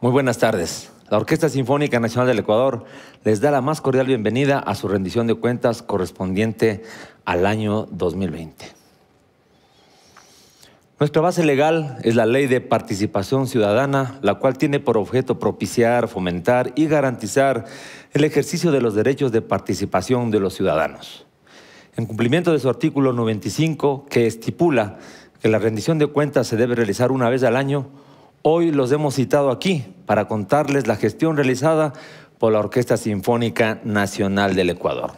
Muy buenas tardes. La Orquesta Sinfónica Nacional del Ecuador les da la más cordial bienvenida a su rendición de cuentas correspondiente al año 2020. Nuestra base legal es la Ley de Participación Ciudadana, la cual tiene por objeto propiciar, fomentar y garantizar el ejercicio de los derechos de participación de los ciudadanos. En cumplimiento de su artículo 95, que estipula que la rendición de cuentas se debe realizar una vez al año, hoy los hemos citado aquí para contarles la gestión realizada por la Orquesta Sinfónica Nacional del Ecuador.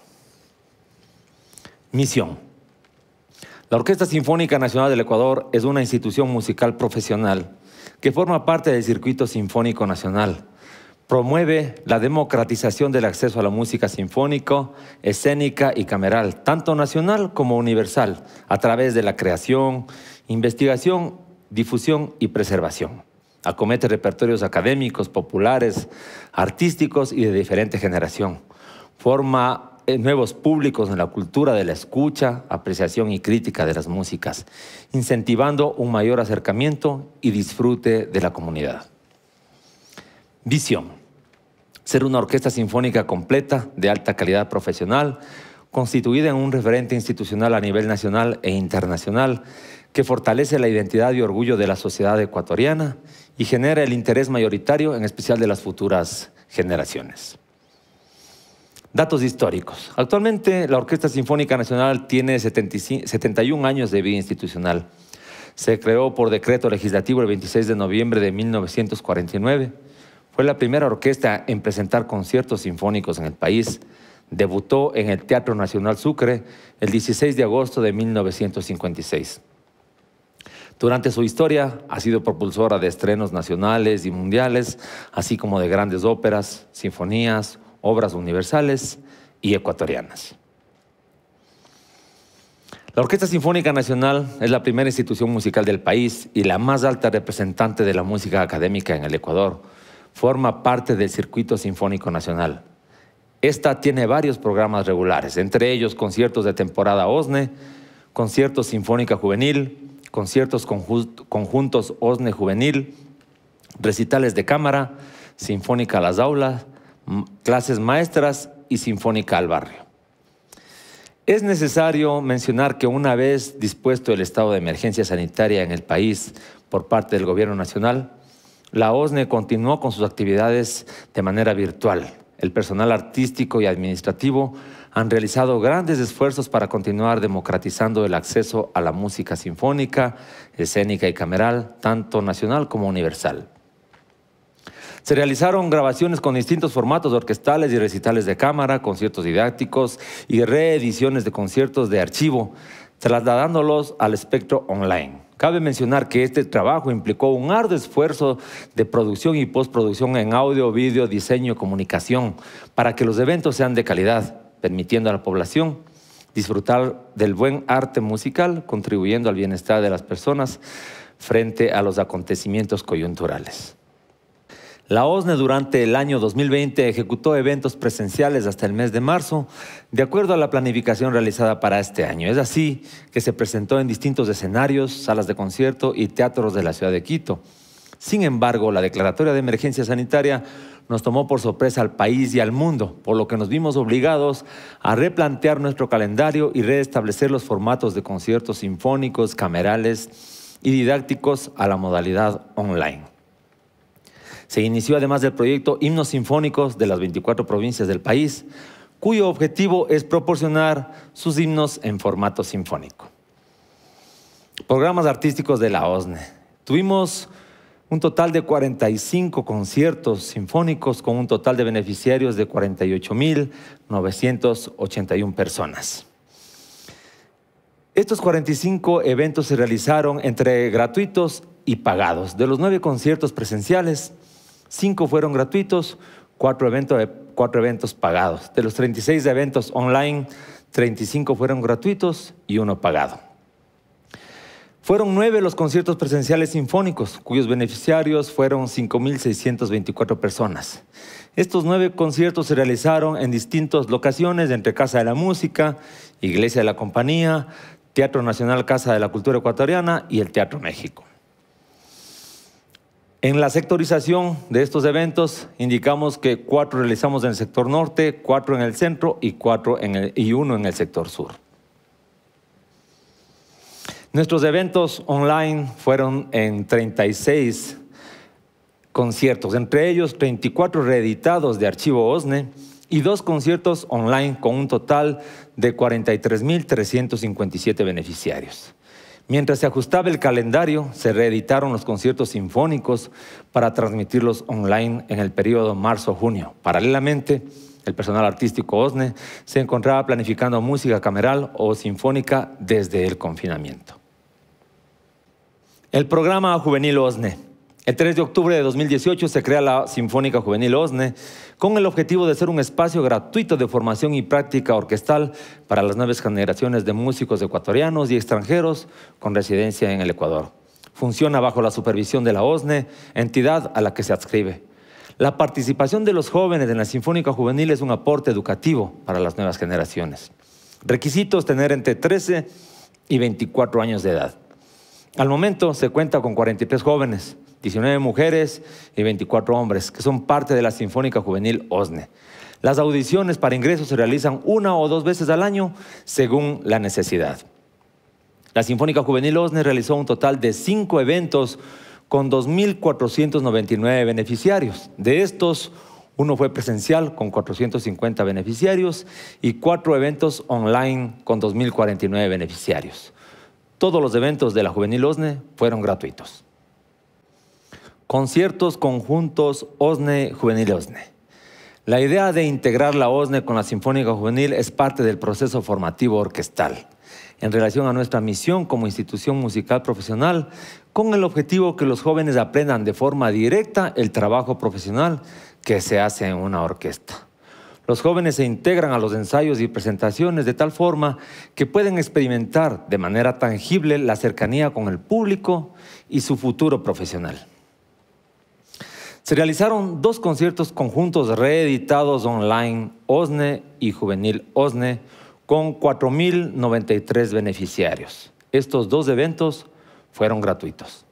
Misión. La Orquesta Sinfónica Nacional del Ecuador es una institución musical profesional que forma parte del Circuito Sinfónico Nacional. Promueve la democratización del acceso a la música sinfónico, escénica y cameral, tanto nacional como universal, a través de la creación, investigación, difusión y preservación. Acomete repertorios académicos, populares, artísticos y de diferente generación. Forma eh, nuevos públicos en la cultura de la escucha, apreciación y crítica de las músicas, incentivando un mayor acercamiento y disfrute de la comunidad. Visión. Ser una orquesta sinfónica completa, de alta calidad profesional, constituida en un referente institucional a nivel nacional e internacional, que fortalece la identidad y orgullo de la sociedad ecuatoriana y genera el interés mayoritario, en especial de las futuras generaciones. Datos históricos. Actualmente la Orquesta Sinfónica Nacional tiene 71 años de vida institucional. Se creó por decreto legislativo el 26 de noviembre de 1949. Fue la primera orquesta en presentar conciertos sinfónicos en el país. Debutó en el Teatro Nacional Sucre el 16 de agosto de 1956. Durante su historia ha sido propulsora de estrenos nacionales y mundiales, así como de grandes óperas, sinfonías, obras universales y ecuatorianas. La Orquesta Sinfónica Nacional es la primera institución musical del país y la más alta representante de la música académica en el Ecuador. Forma parte del Circuito Sinfónico Nacional. Esta tiene varios programas regulares, entre ellos conciertos de temporada OSNE, conciertos Sinfónica Juvenil, conciertos conjuntos OSNE Juvenil, recitales de cámara, Sinfónica a las aulas, clases maestras y sinfónica al barrio. Es necesario mencionar que una vez dispuesto el estado de emergencia sanitaria en el país por parte del gobierno nacional, la OSNE continuó con sus actividades de manera virtual. El personal artístico y administrativo han realizado grandes esfuerzos para continuar democratizando el acceso a la música sinfónica, escénica y cameral, tanto nacional como universal. Se realizaron grabaciones con distintos formatos orquestales y recitales de cámara, conciertos didácticos y reediciones de conciertos de archivo, trasladándolos al espectro online. Cabe mencionar que este trabajo implicó un arduo esfuerzo de producción y postproducción en audio, vídeo, diseño, comunicación, para que los eventos sean de calidad, permitiendo a la población disfrutar del buen arte musical, contribuyendo al bienestar de las personas frente a los acontecimientos coyunturales. La OSNE durante el año 2020 ejecutó eventos presenciales hasta el mes de marzo, de acuerdo a la planificación realizada para este año. Es así que se presentó en distintos escenarios, salas de concierto y teatros de la ciudad de Quito. Sin embargo, la declaratoria de emergencia sanitaria nos tomó por sorpresa al país y al mundo, por lo que nos vimos obligados a replantear nuestro calendario y restablecer los formatos de conciertos sinfónicos, camerales y didácticos a la modalidad online. Se inició además del proyecto Himnos Sinfónicos de las 24 provincias del país, cuyo objetivo es proporcionar sus himnos en formato sinfónico. Programas artísticos de la OSNE. Tuvimos un total de 45 conciertos sinfónicos con un total de beneficiarios de 48.981 personas. Estos 45 eventos se realizaron entre gratuitos y pagados. De los nueve conciertos presenciales, Cinco fueron gratuitos, cuatro eventos, cuatro eventos pagados. De los 36 eventos online, 35 fueron gratuitos y uno pagado. Fueron nueve los conciertos presenciales sinfónicos, cuyos beneficiarios fueron 5.624 personas. Estos nueve conciertos se realizaron en distintas locaciones, entre Casa de la Música, Iglesia de la Compañía, Teatro Nacional Casa de la Cultura Ecuatoriana y el Teatro México. En la sectorización de estos eventos indicamos que cuatro realizamos en el sector norte, cuatro en el centro y, cuatro en el, y uno en el sector sur. Nuestros eventos online fueron en 36 conciertos, entre ellos 34 reeditados de archivo OSNE y dos conciertos online con un total de 43.357 beneficiarios. Mientras se ajustaba el calendario, se reeditaron los conciertos sinfónicos para transmitirlos online en el periodo marzo-junio. Paralelamente, el personal artístico OSNE se encontraba planificando música cameral o sinfónica desde el confinamiento. El programa Juvenil OSNE el 3 de octubre de 2018 se crea la Sinfónica Juvenil OSNE con el objetivo de ser un espacio gratuito de formación y práctica orquestal para las nuevas generaciones de músicos ecuatorianos y extranjeros con residencia en el Ecuador. Funciona bajo la supervisión de la OSNE, entidad a la que se adscribe. La participación de los jóvenes en la Sinfónica Juvenil es un aporte educativo para las nuevas generaciones. Requisitos tener entre 13 y 24 años de edad. Al momento se cuenta con 43 jóvenes, 19 mujeres y 24 hombres, que son parte de la Sinfónica Juvenil OSNE. Las audiciones para ingreso se realizan una o dos veces al año según la necesidad. La Sinfónica Juvenil OSNE realizó un total de cinco eventos con 2.499 beneficiarios. De estos, uno fue presencial con 450 beneficiarios y cuatro eventos online con 2.049 beneficiarios. Todos los eventos de la Juvenil OSNE fueron gratuitos. Conciertos conjuntos OSNE Juvenil OSNE. La idea de integrar la OSNE con la Sinfónica Juvenil es parte del proceso formativo orquestal en relación a nuestra misión como institución musical profesional, con el objetivo que los jóvenes aprendan de forma directa el trabajo profesional que se hace en una orquesta. Los jóvenes se integran a los ensayos y presentaciones de tal forma que pueden experimentar de manera tangible la cercanía con el público y su futuro profesional. Se realizaron dos conciertos conjuntos reeditados online, OSNE y Juvenil OSNE, con 4.093 beneficiarios. Estos dos eventos fueron gratuitos.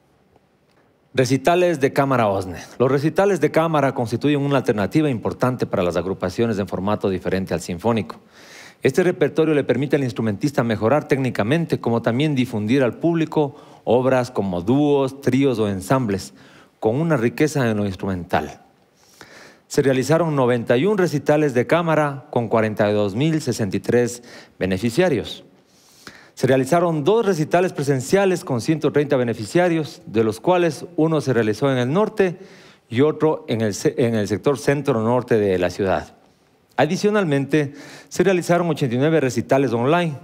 Recitales de cámara OSNE. Los recitales de cámara constituyen una alternativa importante para las agrupaciones en formato diferente al sinfónico. Este repertorio le permite al instrumentista mejorar técnicamente, como también difundir al público obras como dúos, tríos o ensambles, con una riqueza en lo instrumental. Se realizaron 91 recitales de cámara con 42.063 beneficiarios. Se realizaron dos recitales presenciales con 130 beneficiarios, de los cuales uno se realizó en el norte y otro en el, sector centro-norte de la ciudad. Adicionalmente, se realizaron 89 recitales online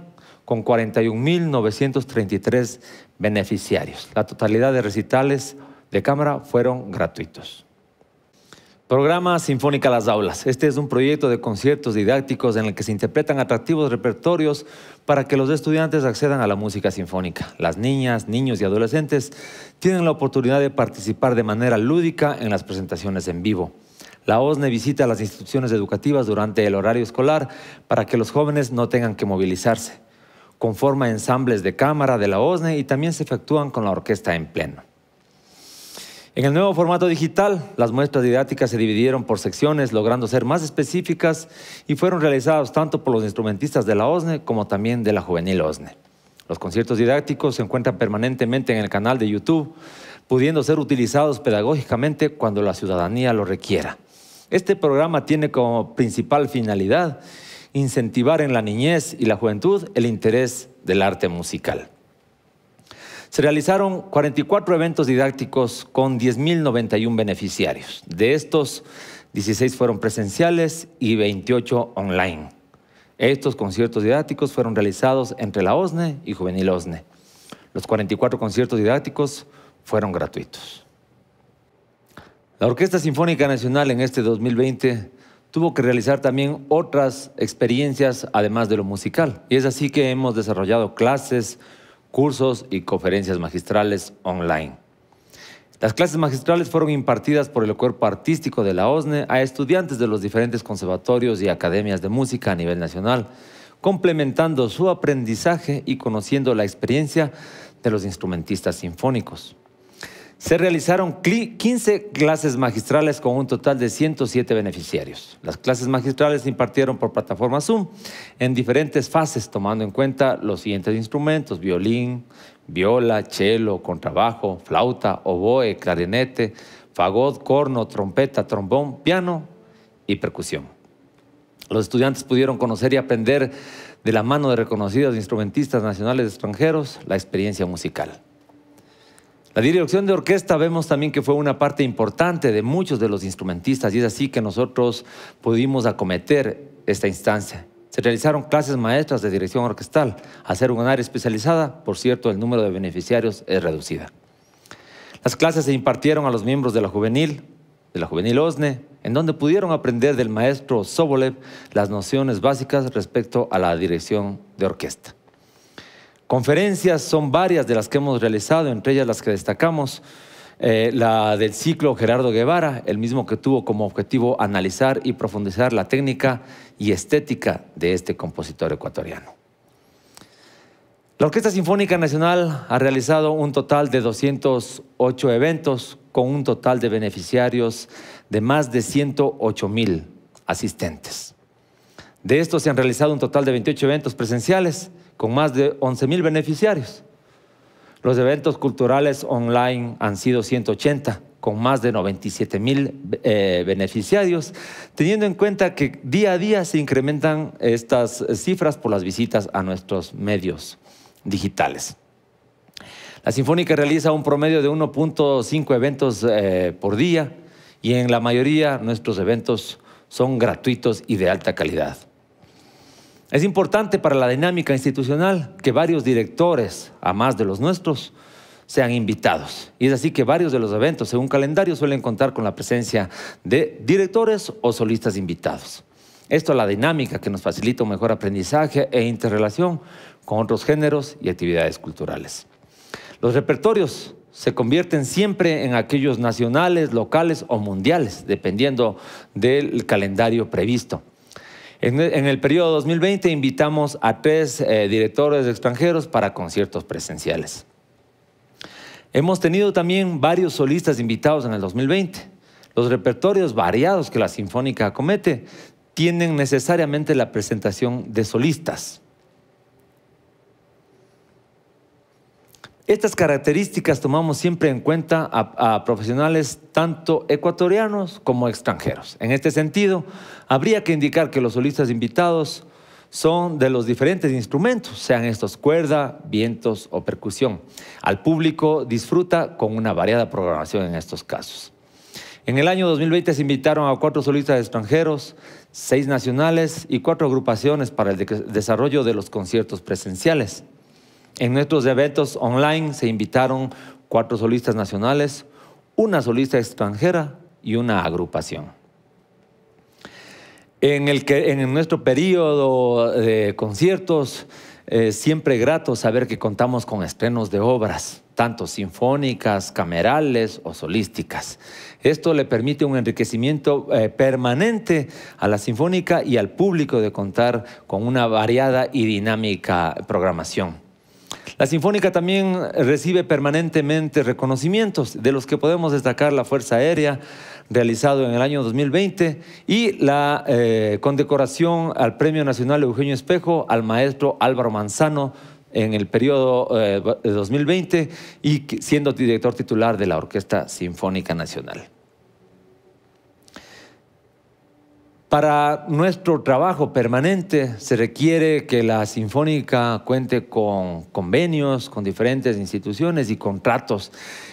con 41.933 beneficiarios. La totalidad de recitales de cámara fueron gratuitos. Programa Sinfónica Las Aulas. Este es un proyecto de conciertos didácticos en el que se interpretan atractivos repertorios para que los estudiantes accedan a la música sinfónica. Las niñas, niños y adolescentes tienen la oportunidad de participar de manera lúdica en las presentaciones en vivo. La OSNE visita las instituciones educativas durante el horario escolar para que los jóvenes no tengan que movilizarse. Conforma ensambles de cámara de la OSNE y también se efectúan con la orquesta en pleno. En el nuevo formato digital, las muestras didácticas se dividieron por secciones, logrando ser más específicas y fueron realizadas tanto por los instrumentistas de la OSNE como también de la Juvenil OSNE. Los conciertos didácticos se encuentran permanentemente en el canal de YouTube, pudiendo ser utilizados pedagógicamente cuando la ciudadanía lo requiera. Este programa tiene como principal finalidad incentivar en la niñez y la juventud el interés del arte musical. Se realizaron 44 eventos didácticos con 10.091 beneficiarios. De estos, 16 fueron presenciales y 28 online. Estos conciertos didácticos fueron realizados entre la OSNE y Juvenil OSNE. Los 44 conciertos didácticos fueron gratuitos. La Orquesta Sinfónica Nacional en este 2020 tuvo que realizar también otras experiencias además de lo musical. Y es así que hemos desarrollado clases, cursos y conferencias magistrales online. Las clases magistrales fueron impartidas por el cuerpo artístico de la OSNE a estudiantes de los diferentes conservatorios y academias de música a nivel nacional, complementando su aprendizaje y conociendo la experiencia de los instrumentistas sinfónicos. Se realizaron 15 clases magistrales con un total de 107 beneficiarios. Las clases magistrales se impartieron por plataforma Zoom en diferentes fases, tomando en cuenta los siguientes instrumentos, violín, viola, cello, contrabajo, flauta, oboe, clarinete, fagot, corno, trompeta, trombón, piano y percusión. Los estudiantes pudieron conocer y aprender de la mano de reconocidos instrumentistas nacionales extranjeros la experiencia musical. La dirección de orquesta vemos también que fue una parte importante de muchos de los instrumentistas y es así que nosotros pudimos acometer esta instancia. Se realizaron clases maestras de dirección orquestal. Al ser un área especializada, por cierto, el número de beneficiarios es reducida. Las clases se impartieron a los miembros de la juvenil, de la juvenil OSNE, en donde pudieron aprender del maestro Sobolev las nociones básicas respecto a la dirección de orquesta. Conferencias son varias de las que hemos realizado, entre ellas las que destacamos. Eh, la del ciclo Gerardo Guevara, el mismo que tuvo como objetivo analizar y profundizar la técnica y estética de este compositor ecuatoriano. La Orquesta Sinfónica Nacional ha realizado un total de 208 eventos con un total de beneficiarios de más de 108 mil asistentes. De estos se han realizado un total de 28 eventos presenciales con más de 11 mil beneficiarios. Los eventos culturales online han sido 180, con más de 97 mil eh, beneficiarios, teniendo en cuenta que día a día se incrementan estas cifras por las visitas a nuestros medios digitales. La Sinfónica realiza un promedio de 1.5 eventos eh, por día y en la mayoría nuestros eventos son gratuitos y de alta calidad. Es importante para la dinámica institucional que varios directores, a más de los nuestros, sean invitados. Y es así que varios de los eventos, según calendario, suelen contar con la presencia de directores o solistas invitados. Esto es la dinámica que nos facilita un mejor aprendizaje e interrelación con otros géneros y actividades culturales. Los repertorios se convierten siempre en aquellos nacionales, locales o mundiales, dependiendo del calendario previsto. En, el periodo 2020 invitamos a tres eh, directores extranjeros para conciertos presenciales. Hemos tenido también varios solistas invitados en el 2020. Los repertorios variados que la Sinfónica acomete tienen necesariamente la presentación de solistas. Estas características tomamos siempre en cuenta a, profesionales tanto ecuatorianos como extranjeros. En este sentido, habría que indicar que los solistas invitados son de los diferentes instrumentos, sean estos cuerda, vientos o percusión. Al público disfruta con una variada programación en estos casos. En el año 2020 se invitaron a cuatro solistas extranjeros, seis nacionales y cuatro agrupaciones para el desarrollo de los conciertos presenciales. En nuestros eventos online se invitaron cuatro solistas nacionales, una solista extranjera y una agrupación. En, el que, en nuestro periodo de conciertos, es siempre grato saber que contamos con estrenos de obras, tanto sinfónicas, camerales o solísticas. Esto le permite un enriquecimiento eh, permanente a la sinfónica y al público de contar con una variada y dinámica programación. La Sinfónica también recibe permanentemente reconocimientos, de los que podemos destacar la Fuerza Aérea, realizado en el año 2020, y la eh, condecoración al Premio Nacional Eugenio Espejo al maestro Álvaro Manzano en el periodo eh, de 2020 y siendo director titular de la Orquesta Sinfónica Nacional. Para nuestro trabajo permanente se requiere que la Sinfónica cuente con convenios con diferentes instituciones y contratos.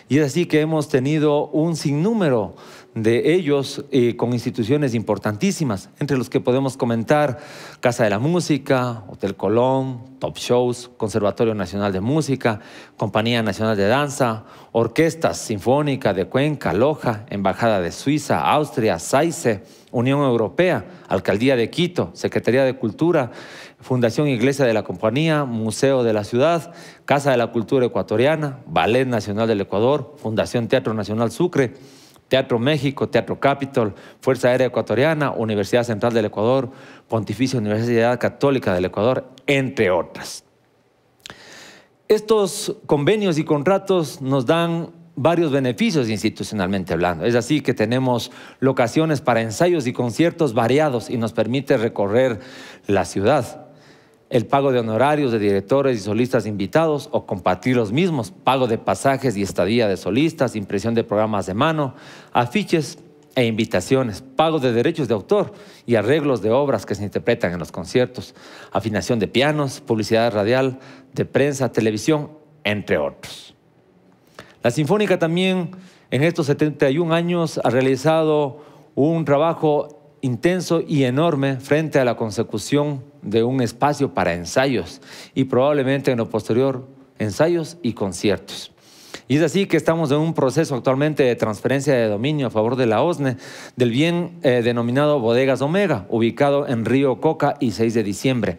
Y es así que hemos tenido un sinnúmero de ellos eh, con instituciones importantísimas, entre los que podemos comentar Casa de la Música, Hotel Colón, Top Shows, Conservatorio Nacional de Música, Compañía Nacional de Danza, Orquestas Sinfónica de Cuenca, Loja, Embajada de Suiza, Austria, SAICE, Unión Europea, Alcaldía de Quito, Secretaría de Cultura, Fundación Iglesia de la Compañía, Museo de la Ciudad, Casa de la Cultura Ecuatoriana, Ballet Nacional del Ecuador, Fundación Teatro Nacional Sucre, Teatro México, Teatro Capitol, Fuerza Aérea Ecuatoriana, Universidad Central del Ecuador, Pontificia Universidad Católica del Ecuador, entre otras. Estos convenios y contratos nos dan varios beneficios institucionalmente hablando. Es así que tenemos locaciones para ensayos y conciertos variados y nos permite recorrer la ciudad. El pago de honorarios de directores y solistas invitados o compartir los mismos, pago de pasajes y estadía de solistas, impresión de programas de mano, afiches e invitaciones, pago de derechos de autor y arreglos de obras que se interpretan en los conciertos, afinación de pianos, publicidad radial, de prensa, televisión, entre otros. La Sinfónica también en estos 71 años ha realizado un trabajo intenso y enorme frente a la consecución de un espacio para ensayos y probablemente en lo posterior ensayos y conciertos. Y es así que estamos en un proceso actualmente de transferencia de dominio a favor de la OSNE del bien eh, denominado Bodegas Omega, ubicado en Río Coca y 6 de diciembre.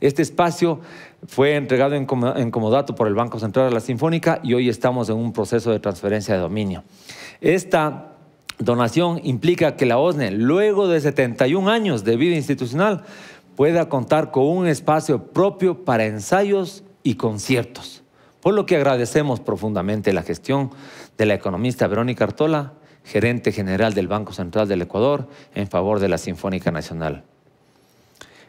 Este espacio fue entregado en, comodato por el Banco Central de la Sinfónica y hoy estamos en un proceso de transferencia de dominio. Esta donación implica que la OSNE, luego de 71 años de vida institucional, pueda contar con un espacio propio para ensayos y conciertos. Por lo que agradecemos profundamente la gestión de la economista Verónica Artola, gerente general del Banco Central del Ecuador, en favor de la Sinfónica Nacional.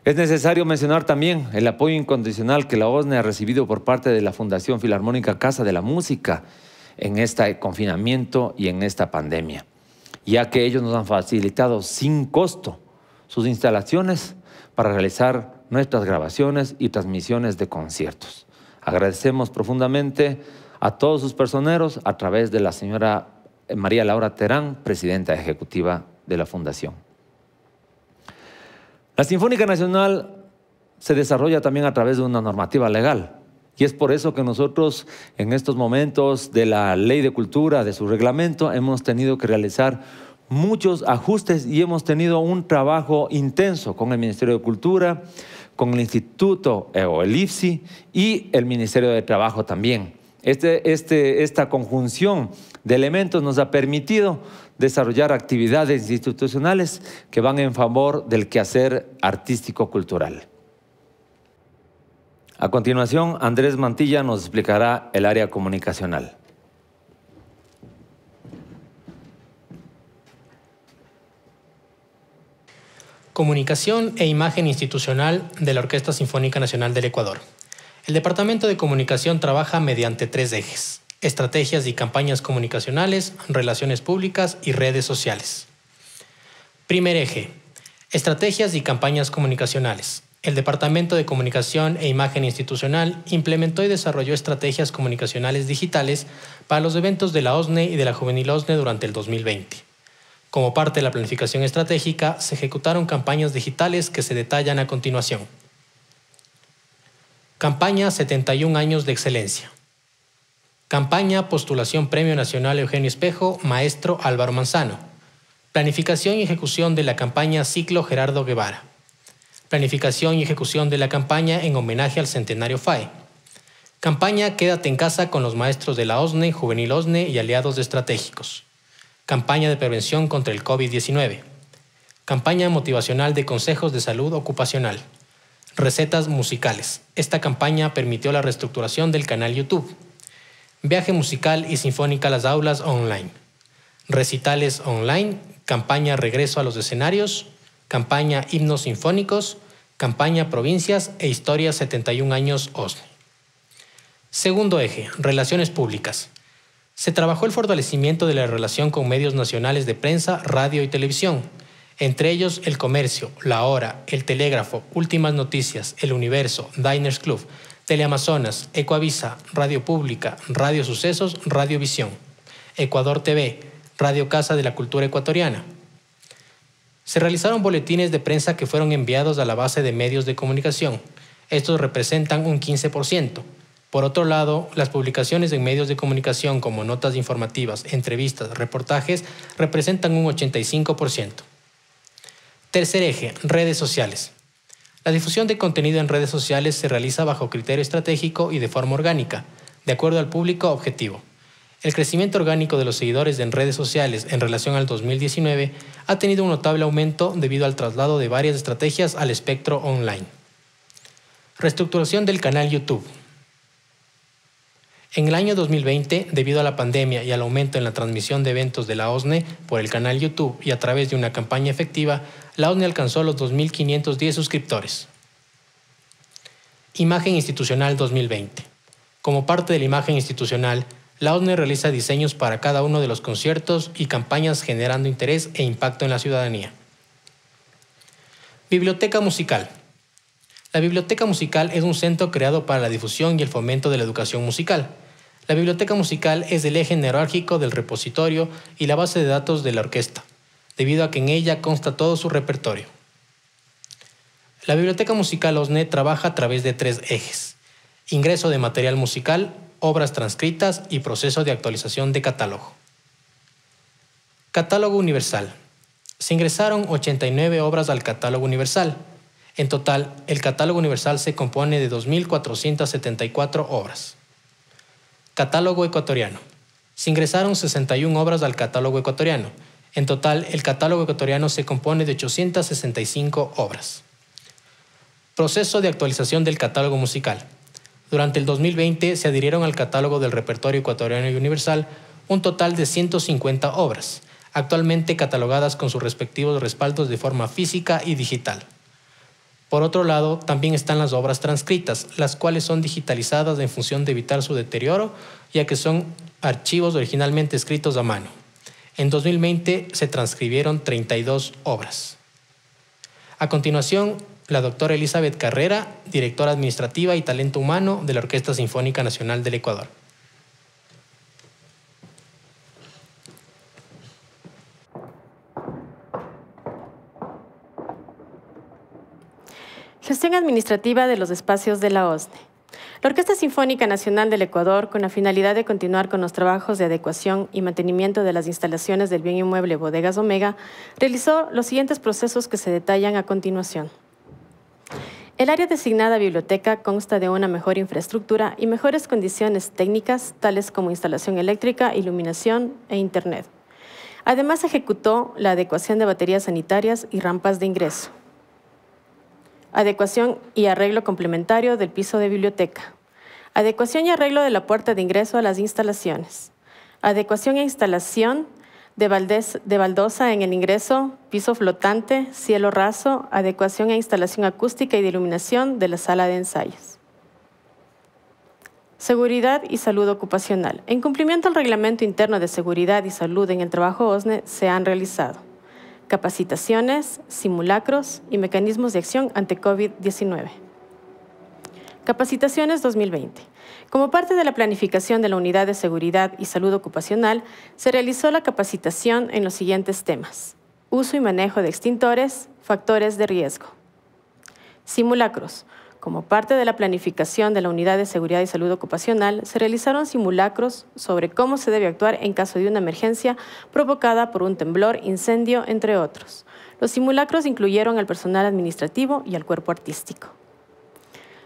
Es necesario mencionar también el apoyo incondicional que la OSNE ha recibido por parte de la Fundación Filarmónica Casa de la Música en este confinamiento y en esta pandemia, ya que ellos nos han facilitado sin costo sus instalaciones para realizar nuestras grabaciones y transmisiones de conciertos. Agradecemos profundamente a todos sus personeros a través de la señora María Laura Terán, presidenta ejecutiva de la Fundación. La Sinfónica Nacional se desarrolla también a través de una normativa legal. Y es por eso que nosotros en estos momentos de la ley de cultura, de su reglamento, hemos tenido que realizar muchos ajustes y hemos tenido un trabajo intenso con el Ministerio de Cultura, con el Instituto eh, o el IFSI y el Ministerio de Trabajo también. Este, este, esta conjunción de elementos nos ha permitido desarrollar actividades institucionales que van en favor del quehacer artístico-cultural. A continuación, Andrés Mantilla nos explicará el área comunicacional. Comunicación e imagen institucional de la Orquesta Sinfónica Nacional del Ecuador. El Departamento de Comunicación trabaja mediante tres ejes estrategias y campañas comunicacionales, relaciones públicas y redes sociales. Primer eje, estrategias y campañas comunicacionales. El Departamento de Comunicación e Imagen Institucional implementó y desarrolló estrategias comunicacionales digitales para los eventos de la OSNE y de la Juvenil OSNE durante el 2020. Como parte de la planificación estratégica, se ejecutaron campañas digitales que se detallan a continuación. Campaña 71 años de excelencia. Campaña Postulación Premio Nacional Eugenio Espejo, Maestro Álvaro Manzano. Planificación y ejecución de la campaña Ciclo Gerardo Guevara. Planificación y ejecución de la campaña en homenaje al centenario FAE. Campaña Quédate en casa con los maestros de la OSNE, Juvenil OSNE y aliados estratégicos. Campaña de prevención contra el COVID-19. Campaña motivacional de consejos de salud ocupacional. Recetas musicales. Esta campaña permitió la reestructuración del canal YouTube. Viaje musical y sinfónica a las aulas online. Recitales online, campaña Regreso a los escenarios, campaña Himnos Sinfónicos, campaña Provincias e Historia 71 años OSNI. Segundo eje, Relaciones Públicas. Se trabajó el fortalecimiento de la relación con medios nacionales de prensa, radio y televisión, entre ellos El Comercio, La Hora, El Telégrafo, Últimas Noticias, El Universo, Diners Club, Teleamazonas, Ecoavisa, Radio Pública, Radio Sucesos, Radio Visión, Ecuador TV, Radio Casa de la Cultura Ecuatoriana. Se realizaron boletines de prensa que fueron enviados a la base de medios de comunicación. Estos representan un 15%. Por otro lado, las publicaciones en medios de comunicación como notas informativas, entrevistas, reportajes, representan un 85%. Tercer eje, redes sociales. La difusión de contenido en redes sociales se realiza bajo criterio estratégico y de forma orgánica, de acuerdo al público objetivo. El crecimiento orgánico de los seguidores en redes sociales en relación al 2019 ha tenido un notable aumento debido al traslado de varias estrategias al espectro online. Reestructuración del canal YouTube. En el año 2020, debido a la pandemia y al aumento en la transmisión de eventos de la OSNE por el canal YouTube y a través de una campaña efectiva, la OSNE alcanzó los 2.510 suscriptores. Imagen institucional 2020. Como parte de la imagen institucional, la OSNE realiza diseños para cada uno de los conciertos y campañas generando interés e impacto en la ciudadanía. Biblioteca musical. La Biblioteca Musical es un centro creado para la difusión y el fomento de la educación musical. La biblioteca musical es el eje neurálgico del repositorio y la base de datos de la orquesta, debido a que en ella consta todo su repertorio. La biblioteca musical OSNE trabaja a través de tres ejes. Ingreso de material musical, obras transcritas y proceso de actualización de catálogo. Catálogo universal. Se ingresaron 89 obras al catálogo universal. En total, el catálogo universal se compone de 2.474 obras. Catálogo ecuatoriano. Se ingresaron 61 obras al catálogo ecuatoriano. En total, el catálogo ecuatoriano se compone de 865 obras. Proceso de actualización del catálogo musical. Durante el 2020 se adhirieron al catálogo del repertorio ecuatoriano y universal un total de 150 obras, actualmente catalogadas con sus respectivos respaldos de forma física y digital. Por otro lado, también están las obras transcritas, las cuales son digitalizadas en función de evitar su deterioro, ya que son archivos originalmente escritos a mano. En 2020 se transcribieron 32 obras. A continuación, la doctora Elizabeth Carrera, directora administrativa y talento humano de la Orquesta Sinfónica Nacional del Ecuador. Gestión administrativa de los espacios de la OSNE. La Orquesta Sinfónica Nacional del Ecuador, con la finalidad de continuar con los trabajos de adecuación y mantenimiento de las instalaciones del bien inmueble Bodegas Omega, realizó los siguientes procesos que se detallan a continuación. El área designada biblioteca consta de una mejor infraestructura y mejores condiciones técnicas, tales como instalación eléctrica, iluminación e Internet. Además, ejecutó la adecuación de baterías sanitarias y rampas de ingreso adecuación y arreglo complementario del piso de biblioteca, adecuación y arreglo de la puerta de ingreso a las instalaciones, adecuación e instalación de, baldosa en el ingreso, piso flotante, cielo raso, adecuación e instalación acústica y de iluminación de la sala de ensayos. Seguridad y salud ocupacional. En cumplimiento al Reglamento Interno de Seguridad y Salud en el Trabajo OSNE, se han realizado capacitaciones, simulacros y mecanismos de acción ante COVID-19. Capacitaciones 2020. Como parte de la planificación de la Unidad de Seguridad y Salud Ocupacional, se realizó la capacitación en los siguientes temas. Uso y manejo de extintores, factores de riesgo. Simulacros. Como parte de la planificación de la Unidad de Seguridad y Salud Ocupacional, se realizaron simulacros sobre cómo se debe actuar en caso de una emergencia provocada por un temblor, incendio, entre otros. Los simulacros incluyeron al personal administrativo y al cuerpo artístico.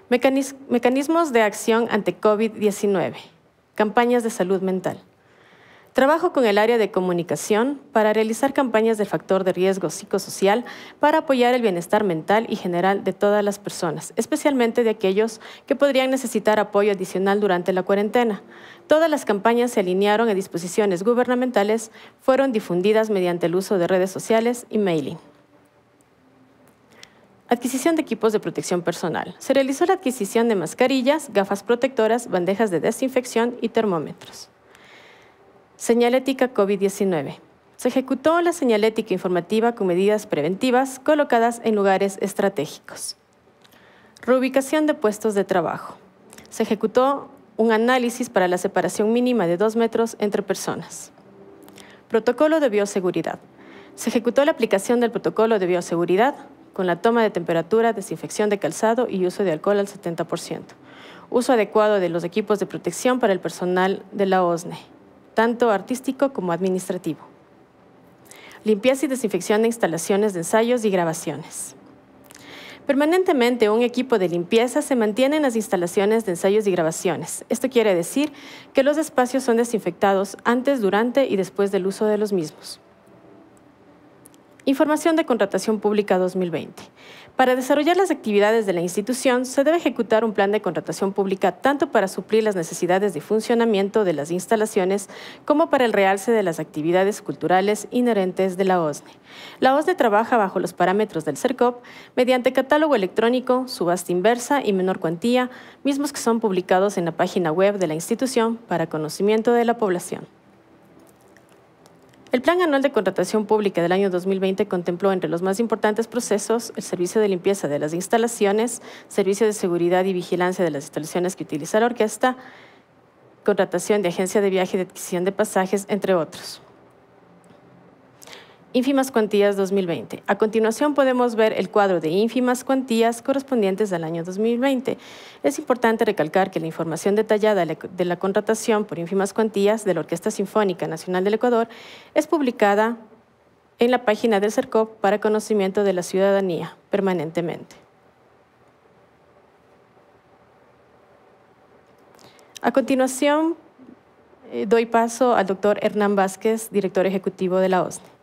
Mecanismos de acción ante COVID-19. Campañas de salud mental. Trabajo con el área de comunicación para realizar campañas de factor de riesgo psicosocial para apoyar el bienestar mental y general de todas las personas, especialmente de aquellos que podrían necesitar apoyo adicional durante la cuarentena. Todas las campañas se alinearon a disposiciones gubernamentales, fueron difundidas mediante el uso de redes sociales y mailing. Adquisición de equipos de protección personal. Se realizó la adquisición de mascarillas, gafas protectoras, bandejas de desinfección y termómetros. Señalética COVID-19. Se ejecutó la señalética informativa con medidas preventivas colocadas en lugares estratégicos. Reubicación de puestos de trabajo. Se ejecutó un análisis para la separación mínima de dos metros entre personas. Protocolo de bioseguridad. Se ejecutó la aplicación del protocolo de bioseguridad con la toma de temperatura, desinfección de calzado y uso de alcohol al 70%. Uso adecuado de los equipos de protección para el personal de la OSNE tanto artístico como administrativo. Limpieza y desinfección de instalaciones de ensayos y grabaciones. Permanentemente un equipo de limpieza se mantiene en las instalaciones de ensayos y grabaciones. Esto quiere decir que los espacios son desinfectados antes, durante y después del uso de los mismos. Información de contratación pública 2020. Para desarrollar las actividades de la institución, se debe ejecutar un plan de contratación pública tanto para suplir las necesidades de funcionamiento de las instalaciones como para el realce de las actividades culturales inherentes de la OSNE. La OSNE trabaja bajo los parámetros del CERCOP mediante catálogo electrónico, subasta inversa y menor cuantía, mismos que son publicados en la página web de la institución para conocimiento de la población. El Plan Anual de Contratación Pública del año 2020 contempló entre los más importantes procesos el servicio de limpieza de las instalaciones, servicio de seguridad y vigilancia de las instalaciones que utiliza la orquesta, contratación de agencia de viaje y de adquisición de pasajes, entre otros. Ínfimas cuantías 2020. A continuación podemos ver el cuadro de ínfimas cuantías correspondientes al año 2020. Es importante recalcar que la información detallada de la contratación por ínfimas cuantías de la Orquesta Sinfónica Nacional del Ecuador es publicada en la página del CERCOP para conocimiento de la ciudadanía permanentemente. A continuación, eh, doy paso al doctor Hernán Vázquez, director ejecutivo de la OSNE.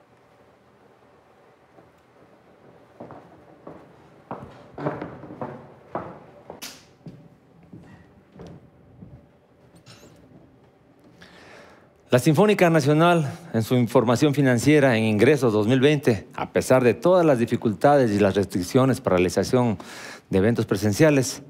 La Sinfónica Nacional, en su información financiera en ingresos 2020, a pesar de todas las dificultades y las restricciones para la realización de eventos presenciales,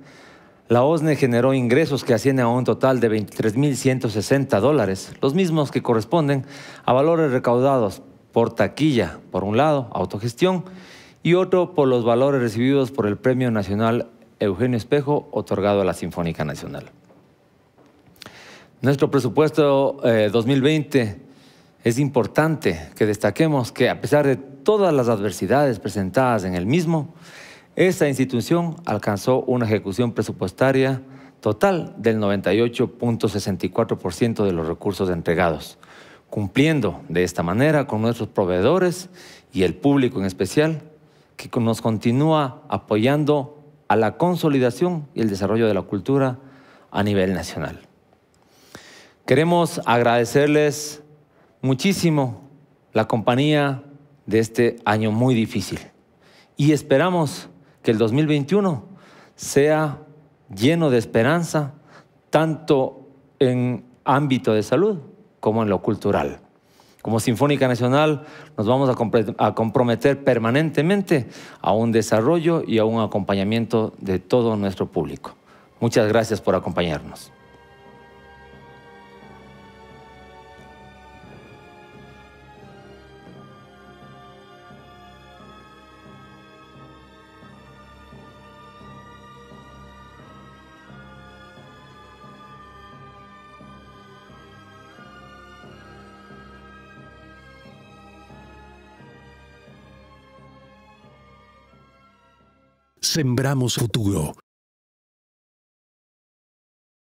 la OSNE generó ingresos que ascienden a un total de 23.160 dólares, los mismos que corresponden a valores recaudados por taquilla, por un lado, autogestión, y otro por los valores recibidos por el Premio Nacional Eugenio Espejo, otorgado a la Sinfónica Nacional. Nuestro presupuesto 2020 eh, es importante que destaquemos que a pesar de todas las adversidades presentadas en el mismo, esta institución alcanzó una ejecución presupuestaria total del 98.64% de los recursos entregados, cumpliendo de esta manera con nuestros proveedores y el público en especial, que nos continúa apoyando a la consolidación y el desarrollo de la cultura a nivel nacional. Queremos agradecerles muchísimo la compañía de este año muy difícil y esperamos que el 2021 sea lleno de esperanza, tanto en ámbito de salud como en lo cultural. Como Sinfónica Nacional nos vamos a, comprometer permanentemente a un desarrollo y a un acompañamiento de todo nuestro público. Muchas gracias por acompañarnos. Sembramos futuro.